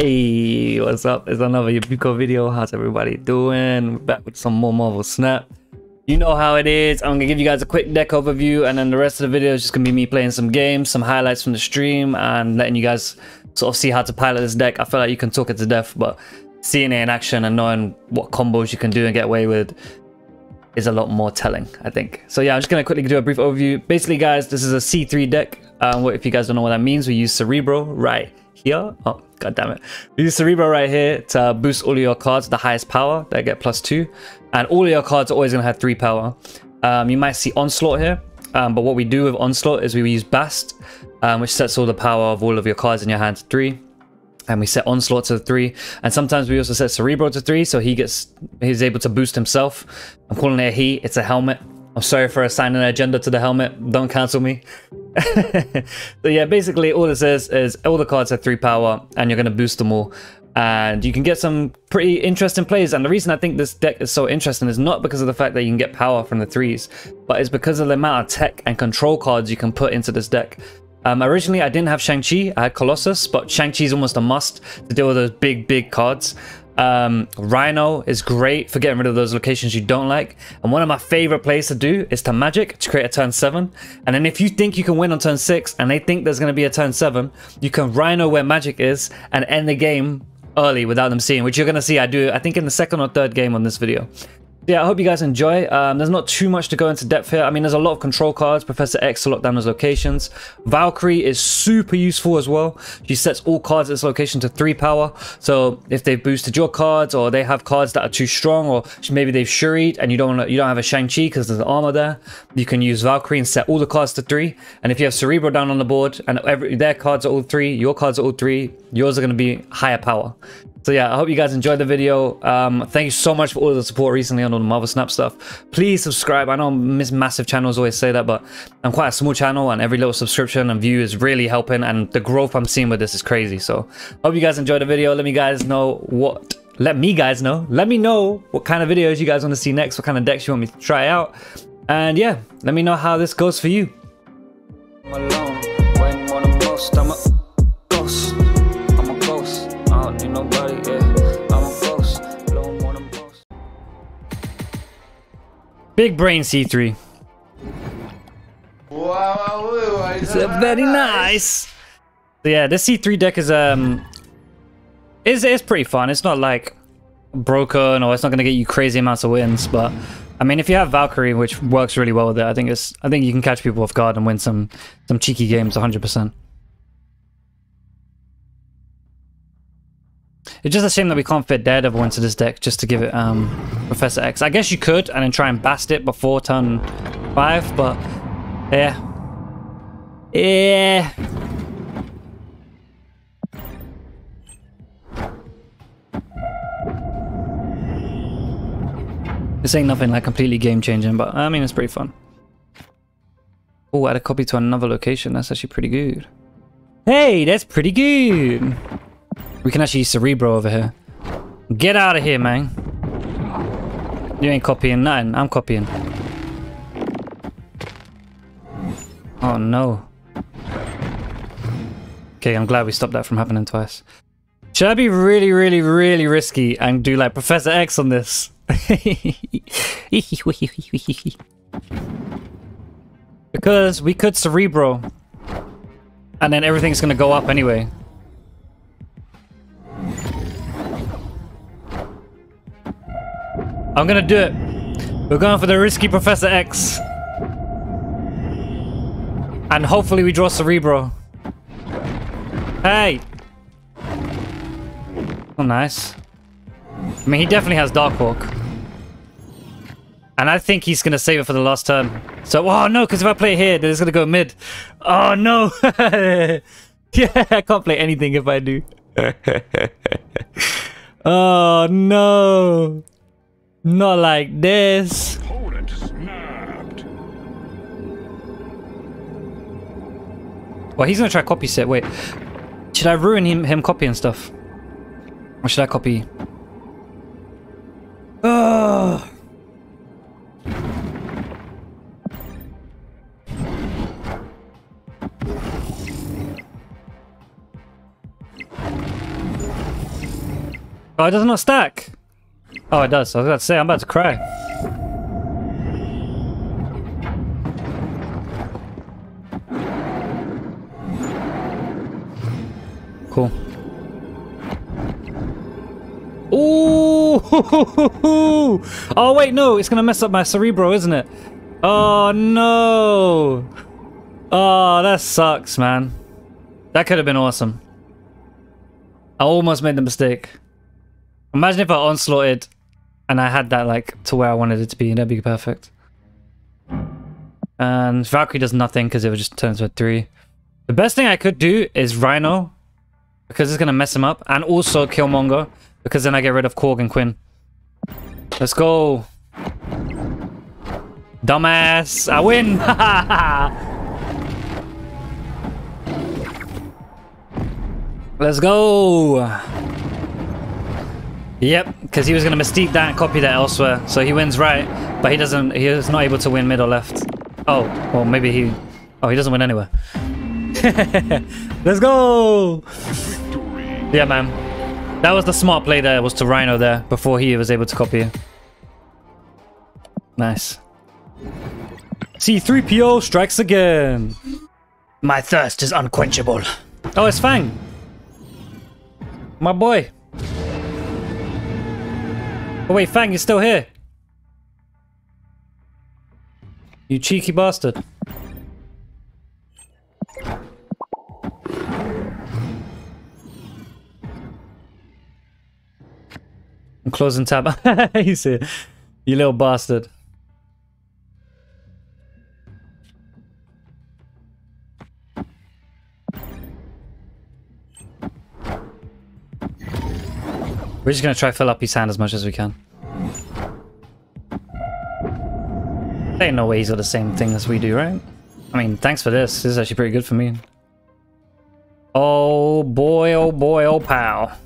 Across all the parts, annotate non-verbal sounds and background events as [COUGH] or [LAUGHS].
Hey, what's up? It's another Yobuko video. How's everybody doing? We're back with some more Marvel Snap. You know how it is. I'm gonna give you guys a quick deck overview, and then the rest of the video is just gonna be me playing some games, some highlights from the stream, and letting you guys sort of see how to pilot this deck. I feel like you can talk it to death, but seeing it in action and knowing what combos you can do and get away with is a lot more telling, I think. So yeah, I'm just gonna quickly do a brief overview. Basically, guys, this is a C3 deck. Um, if you guys don't know what that means, we use Cerebro right here. Oh, god damn it. We use Cerebro right here to boost all your cards the highest power. They get plus two. And all your cards are always going to have three power. Um, you might see Onslaught here. Um, but what we do with Onslaught is we use Bast, um, which sets all the power of all of your cards in your hand to three. And we set Onslaught to three. And sometimes we also set Cerebro to three, so he gets he's able to boost himself. I'm calling it a he, it's a helmet. I'm sorry for assigning an agenda to the helmet. Don't cancel me. [LAUGHS] so yeah, basically all it says is all the cards have three power and you're going to boost them all. And you can get some pretty interesting plays. And the reason I think this deck is so interesting is not because of the fact that you can get power from the threes, but it's because of the amount of tech and control cards you can put into this deck. Um, originally, I didn't have Shang-Chi, I had Colossus, but Shang-Chi is almost a must to deal with those big, big cards. Um, Rhino is great for getting rid of those locations you don't like. And one of my favorite plays to do is to magic to create a turn seven. And then if you think you can win on turn six and they think there's going to be a turn seven, you can Rhino where magic is and end the game early without them seeing, which you're going to see I do, I think in the second or third game on this video yeah, I hope you guys enjoy. Um, there's not too much to go into depth here. I mean, there's a lot of control cards, Professor X to lock down those locations. Valkyrie is super useful as well. She sets all cards at this location to 3 power. So if they've boosted your cards or they have cards that are too strong or maybe they've Shuri'd and you don't wanna, you don't have a Shang-Chi because there's armor there, you can use Valkyrie and set all the cards to 3. And if you have Cerebro down on the board and every, their cards are all 3, your cards are all 3, yours are going to be higher power. So yeah, I hope you guys enjoyed the video. Um, thank you so much for all the support recently on all the Marvel Snap stuff. Please subscribe. I know miss massive channels always say that, but I'm quite a small channel and every little subscription and view is really helping and the growth I'm seeing with this is crazy. So hope you guys enjoyed the video. Let me guys know what let me guys know. Let me know what kind of videos you guys want to see next, what kind of decks you want me to try out. And yeah, let me know how this goes for you. Big brain C3. Wow, it's very nice. So yeah, this C3 deck is um is is pretty fun. It's not like broken or it's not gonna get you crazy amounts of wins, but I mean if you have Valkyrie, which works really well with it, I think it's I think you can catch people off guard and win some some cheeky games 100 percent It's just a shame that we can't fit Daredevil into this deck just to give it um, Professor X. I guess you could and then try and bast it before turn 5, but yeah. Yeah. This ain't nothing like completely game changing, but I mean, it's pretty fun. Oh, add a copy to another location. That's actually pretty good. Hey, that's pretty good. We can actually use Cerebro over here. Get out of here, man. You ain't copying nothing. I'm copying. Oh, no. Okay, I'm glad we stopped that from happening twice. Should I be really, really, really risky and do like Professor X on this? [LAUGHS] because we could Cerebro. And then everything's gonna go up anyway. I'm gonna do it. We're going for the risky Professor X. And hopefully we draw Cerebro. Hey! Oh, nice. I mean, he definitely has Darkhawk. And I think he's going to save it for the last turn. So, oh no, because if I play here, then it's going to go mid. Oh no! [LAUGHS] yeah, I can't play anything if I do. [LAUGHS] oh no! Not like this. Opponent snapped. Well, he's gonna try copy set. Wait, should I ruin him him copying stuff, or should I copy? Oh. Oh, it does not stack. Oh, it does. I was about to say, I'm about to cry. Cool. Ooh! [LAUGHS] Oh, wait, no. It's going to mess up my Cerebro, isn't it? Oh, no. Oh, that sucks, man. That could have been awesome. I almost made the mistake. Imagine if I onslaughted and I had that like to where I wanted it to be. and That'd be perfect. And Valkyrie does nothing because it would just turn into a 3. The best thing I could do is Rhino because it's going to mess him up. And also Killmonger because then I get rid of Korg and Quinn. Let's go. Dumbass. I win. [LAUGHS] Let's go. Yep, because he was going to mystique that and copy that elsewhere. So he wins right, but he doesn't, he is not able to win mid or left. Oh, well maybe he, oh he doesn't win anywhere. [LAUGHS] Let's go! Yeah man, that was the smart play there, was to Rhino there, before he was able to copy. Nice. C3PO strikes again! My thirst is unquenchable. Oh, it's Fang! My boy! Oh wait, Fang, you're still here. You cheeky bastard. I'm closing tab. [LAUGHS] you see. You little bastard. We're just try to fill up his hand as much as we can. No way he's got the same thing as we do, right? I mean, thanks for this. This is actually pretty good for me. Oh boy, oh boy, oh pal.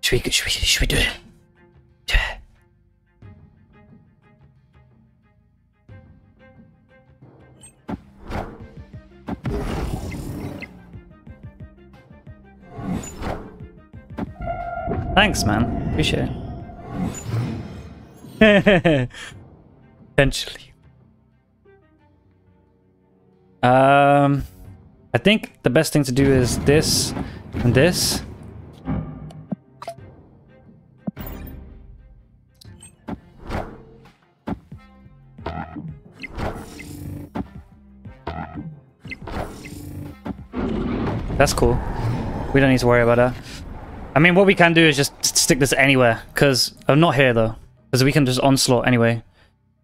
Should we, should we, should we do it? Thanks, man. Appreciate it. [LAUGHS] Eventually. Um, I think the best thing to do is this and this. That's cool. We don't need to worry about that. I mean, what we can do is just stick this anywhere, because I'm not here though, because we can just onslaught anyway,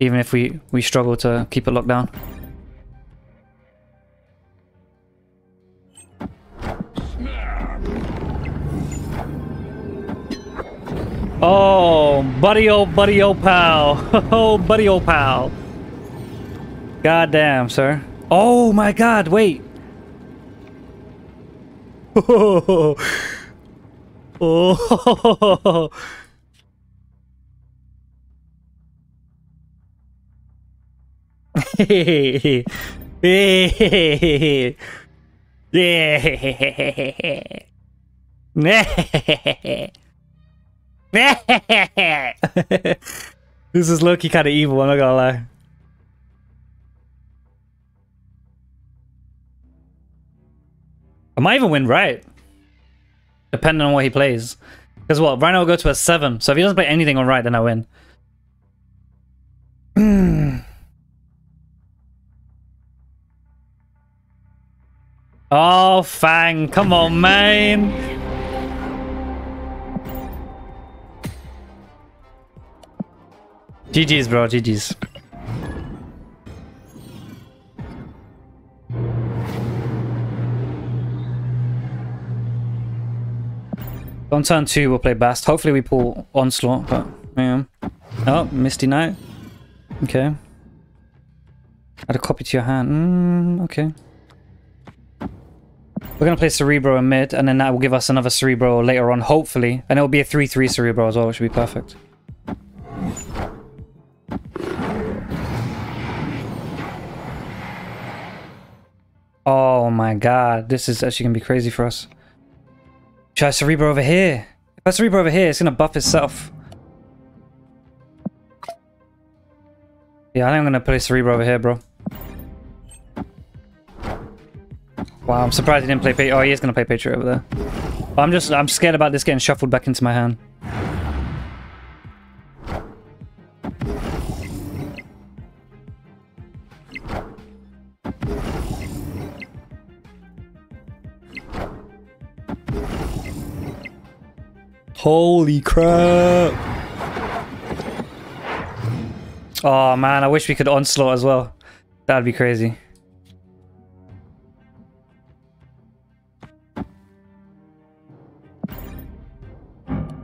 even if we we struggle to keep it locked down. Oh, buddy, old buddy, old pal. Oh, buddy, old pal. [LAUGHS] Oh, oh, god damn, sir. Oh my god, wait. [LAUGHS] Oh. Oh. [LAUGHS] yeah. this is Loki kind of evil, I'm not gonna lie. I might even win right. Depending on what he plays. Because what? Rhino will go to a 7. So if he doesn't play anything on right, then I win. [CLEARS THROAT] oh, Fang. Come on, man. GG's, bro. GG's. On turn two, we'll play Bast. Hopefully we pull Onslaught, but yeah. Oh, Misty Knight. Okay. Add a copy to your hand. Mm, okay. We're going to play Cerebro in mid, and then that will give us another Cerebro later on, hopefully. And it will be a 3-3 Cerebro as well, which should be perfect. Oh my god, this is actually gonna be crazy for us. Try Cerebro over here. If I Cerebro over here, it's gonna buff itself. Yeah, I think I'm gonna play Cerebro over here, bro. Wow, I'm surprised he didn't play Patriot. Oh, he is gonna play Patriot over there. But I'm just, I'm scared about this getting shuffled back into my hand. Holy crap! Oh man, I wish we could onslaught as well. That'd be crazy.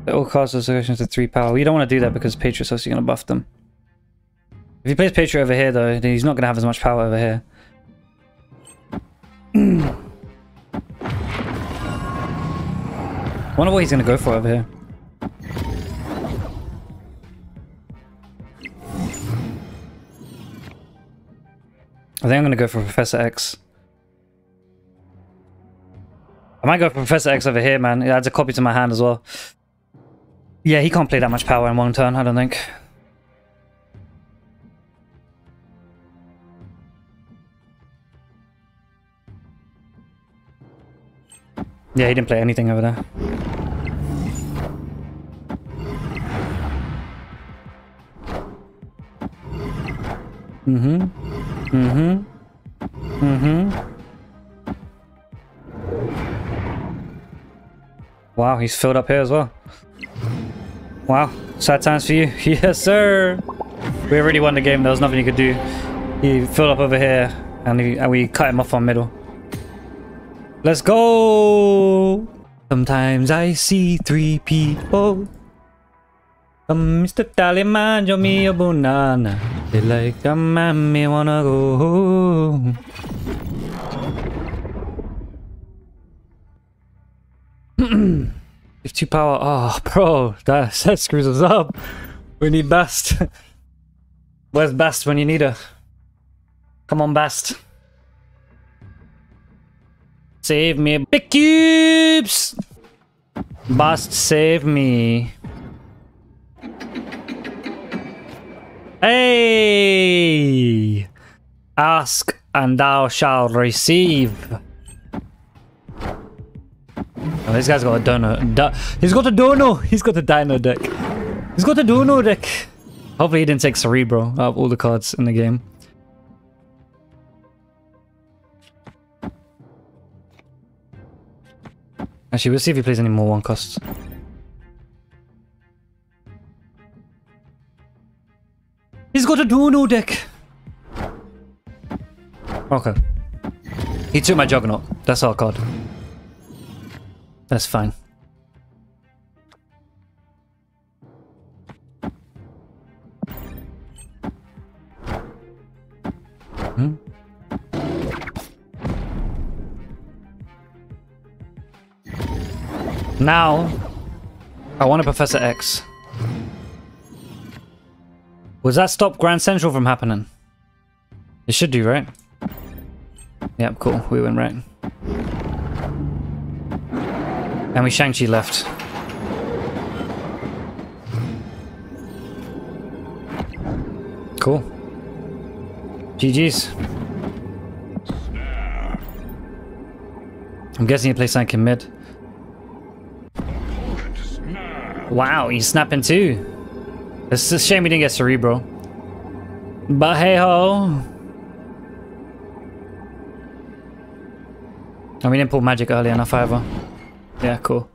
The all cost association to 3 power. We don't want to do that because Patriot's also going to buff them. If he plays Patriot over here though, then he's not going to have as much power over here. [CLEARS THROAT] Wonder what he's to go for over here. I think I'm to go for Professor X. I might go for Professor X over here, man. It adds a copy to my hand as well. Yeah, he can't play that much power in one turn, I don't think. Yeah, he didn't play anything over there. Mm-hmm. Mm-hmm. Mm-hmm. Wow, he's filled up here as well. Wow, sad times for you. [LAUGHS] yes, sir. We already won the game. There was nothing you could do. He filled up over here, and, and we cut him off on middle. Let's go! Sometimes I see three people. Um, Mr. Taliman, yo me a banana. They like a man, me wanna go home. [CLEARS THROAT] Two power. Oh, bro, that, [LAUGHS] that screws us up. We need Bast. [LAUGHS] Where's Bast when you need her? Come on, Bast. Save me. Big cubes! Bast, save me. Hey! Ask and thou shalt receive. Oh, this guy's got a dono. he's got a dono. He's got a dino deck. He's got a dono deck. Hopefully he didn't take Cerebro out of all the cards in the game. Actually, we'll see if he plays any more one costs. He's got a Dono deck! Okay. He took my Juggernaut. That's our card. That's fine. Now, I want a Professor X. Was that stop Grand Central from happening? It should do, right? Yep, cool. We went right. And we Shang-Chi left. Cool. GG's. I'm guessing he plays in mid. Wow, he's snapping too. It's a shame we didn't get Cerebro. But hey ho. And we didn't pull magic early enough either. Yeah, cool.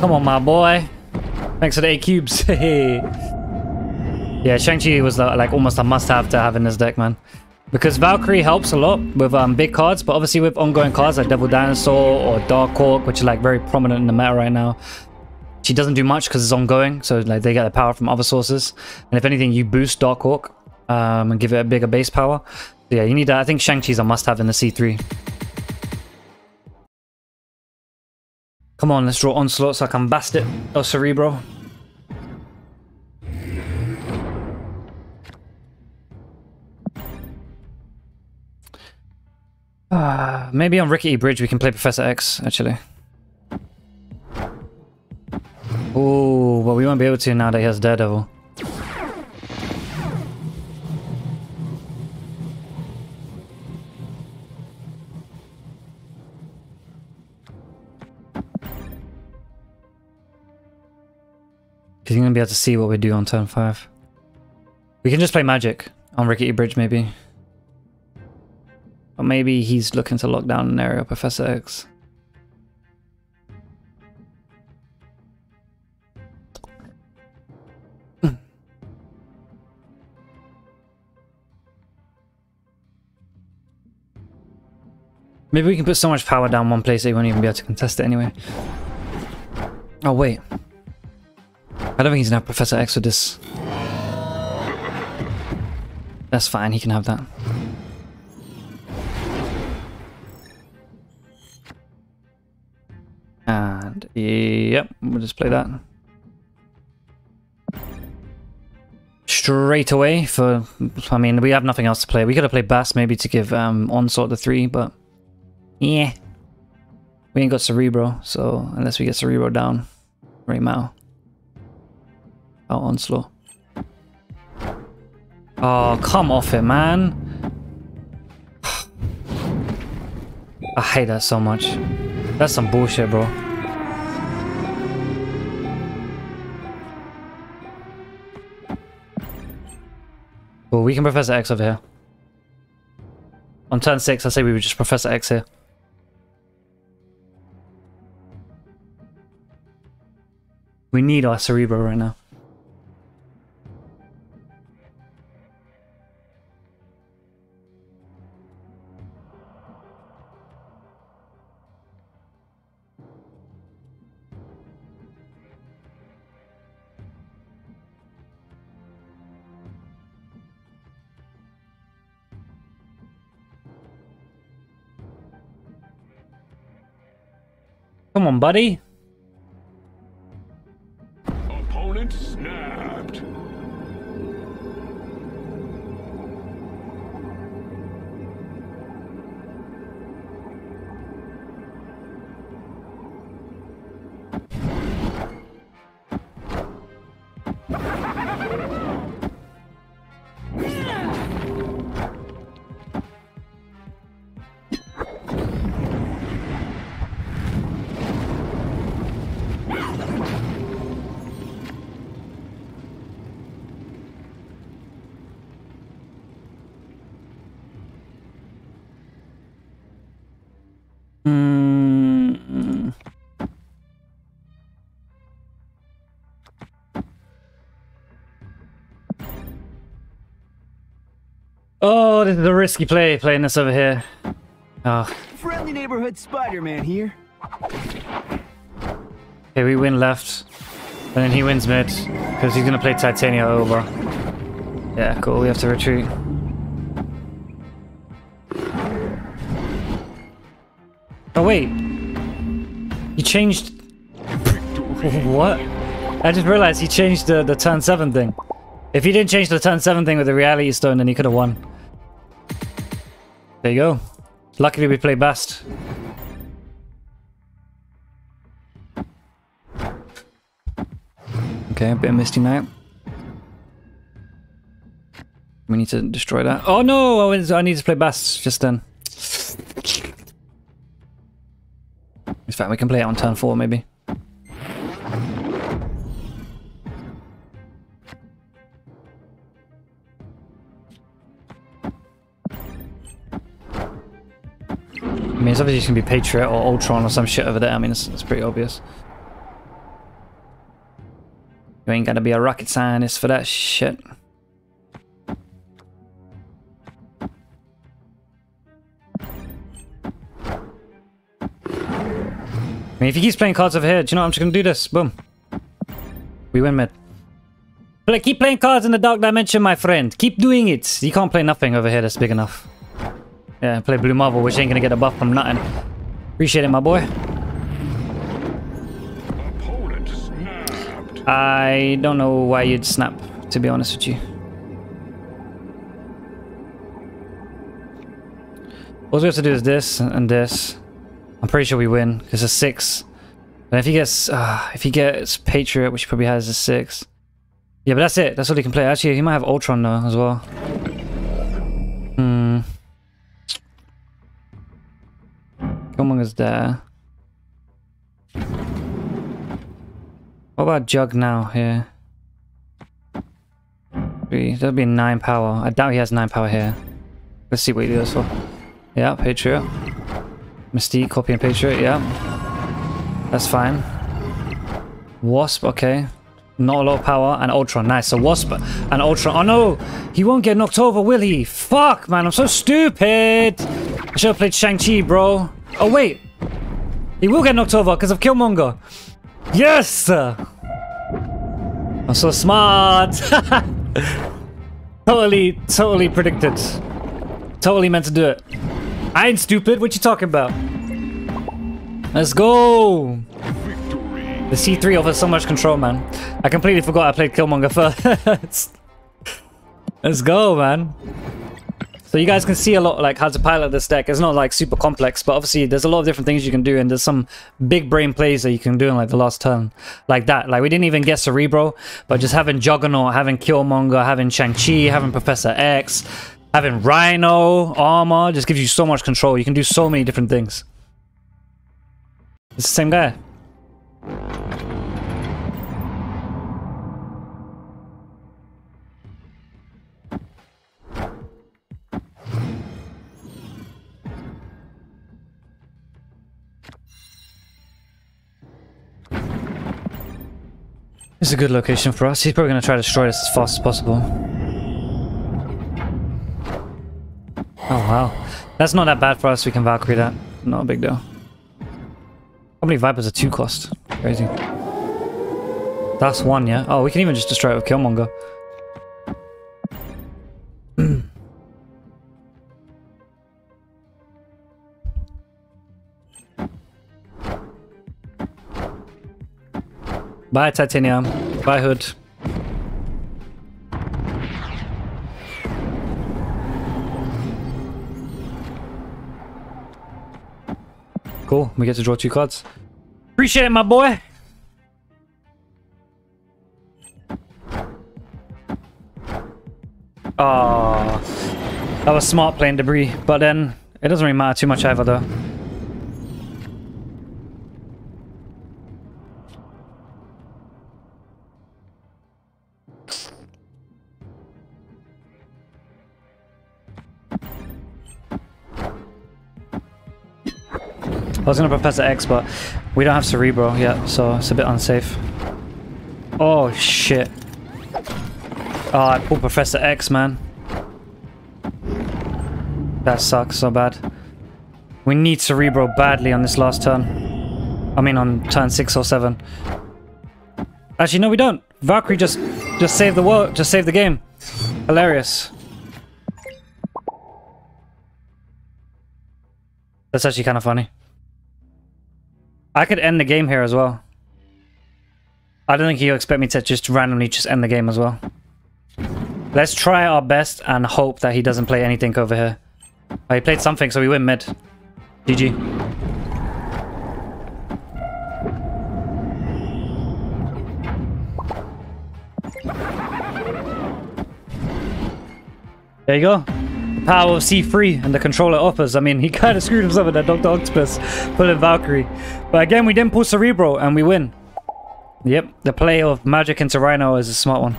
Come on, my boy. Thanks for the eight cubes. [LAUGHS] yeah, Shang-Chi was like almost a must-have to have in this deck, man. Because Valkyrie helps a lot with um, big cards, but obviously with ongoing cards like Devil Dinosaur or Darkhawk, which are like very prominent in the meta right now, she doesn't do much because it's ongoing, so like they get the power from other sources. And if anything, you boost Darkhawk um, and give it a bigger base power. So yeah, you need that. I think Shang-Chi's a must-have in the C3. Come on, let's draw Onslaught so I can bast it. Oh, Cerebro. Uh, maybe on Rickety Bridge we can play Professor X, actually. Oh, but we won't be able to now that he has Daredevil. Because you're going to be able to see what we do on turn 5. We can just play Magic on Rickety Bridge, maybe. Or maybe he's looking to lock down an area, Professor X. [LAUGHS] Maybe we can put so much power down one place that he won't even be able to contest it anyway. Oh, wait. I don't think he's gonna have Professor X with this. That's fine, he can have that. And yep, we'll just play that. Straight away for, I mean, we have nothing else to play. We could have played Bast maybe to give um, Onslaught the three, but yeah. We ain't got Cerebro, so unless we get Cerebro down right now. Out Onslaught. Oh, come off it, man. [SIGHS] I hate that so much. That's some bullshit, bro. Well, we can Professor X over here. On turn 6, I say we would just Professor X here. We need our Cerebro right now. Come Oh, this is a risky play, playing this over here. Oh, Friendly neighborhood Spider-Man here. okay, we win left. And then he wins mid, because he's going to play Titania over. Yeah, cool, we have to retreat. Oh, wait. He changed... [LAUGHS] What? I just realized he changed the, the turn 7 thing. If he didn't change the turn 7 thing with the reality stone, then he could have won. There you go. Luckily we played Bast. Okay, a bit of Misty Knight. We need to destroy that. Oh no! I need to play Bast just then. In fact, we can play it on turn 4 maybe. It's obviously just gonna be Patriot or Ultron or some shit over there. I mean, it's, it's pretty obvious. You ain't going to be a rocket scientist for that shit. I mean, if he keeps playing cards over here, do you know what? I'm just gonna do this. Boom. We win mid. Play, keep playing cards in the dark dimension, my friend. Keep doing it. You can't play nothing over here that's big enough. Yeah, play Blue Marvel, which ain't gonna get a buff from nothing. Appreciate it, my boy. I don't know why you'd snap, to be honest with you. All we have to do is this and this. I'm pretty sure we win because it's six. And if he gets, uh, if he gets Patriot, which he probably has, a six. Yeah, but that's it. That's all he can play. Actually, he might have Ultron though as well. There. Uh, what about Jug now here? Three. That'll be nine power. I doubt he has nine power here. Let's see what he does for. Yeah, Patriot. Mystique, copy and Patriot, yeah. That's fine. Wasp, okay. Not a lot of power. And Ultron, nice. So Wasp and Ultron. Oh no! He won't get knocked over, will he? Fuck, man, I'm so stupid! I should have played Shang-Chi, bro. Oh wait! He will get knocked over because of Killmonger. Yes! I'm so smart! [LAUGHS] totally, totally predicted. Totally meant to do it. I ain't stupid. What you talking about? Let's go. The C3 offers so much control, man. I completely forgot I played Killmonger [LAUGHS] first. Let's go, man. So you guys can see a lot like how to pilot this deck. It's not like super complex, but obviously there's a lot of different things you can do and there's some big brain plays that you can do in like the last turn. Like that. Like we didn't even get Cerebro, but just having Juggernaut, having Killmonger, having Shang-Chi, having Professor X, Having Rhino, armor, just gives you so much control. You can do so many different things. It's the same guy. This is a good location for us. He's probably going to try to destroy us as fast as possible. Oh, wow. That's not that bad for us. We can Valkyrie that. Not a big deal. How many Vipers are two cost? Crazy. That's one, yeah? Oh, we can even just destroy it with Killmonger. Bye, Titania. Bye, Hood. Cool. We get to draw two cards. Appreciate it, my boy. Oh, that was smart playing Debrii, but then it doesn't really matter too much either, though. I was gonna Professor X, but we don't have Cerebro yet, so it's a bit unsafe. Oh, shit. Oh, I pulled Professor X, man. That sucks so bad. We need Cerebro badly on this last turn. I mean, on turn 6 or 7. Actually, no, we don't. Valkyrie just just saved the world, just saved the game. Hilarious. That's actually kind of funny. I could end the game here as well. I don't think he'll expect me to just randomly just end the game as well. Let's try our best and hope that he doesn't play anything over here. Oh, he played something, so we win mid. GG. There you go power of C3 and the controller offers. I mean, he [LAUGHS] kind of screwed himself with that Dr. Octopus pulling Valkyrie. But again, we didn't pull Cerebro and we win. Yep, the play of Magic into Rhino is a smart one.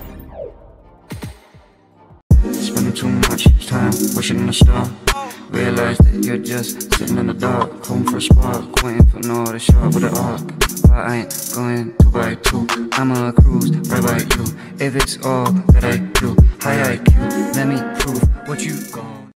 Spending too much time wishing the star. Realize that you're just sitting in the dark, home for a spark, waiting for no other shot with an arc. But I ain't going to buy two. I'ma cruise right by you. If it's all that I do, high IQ, let me prove what you gon'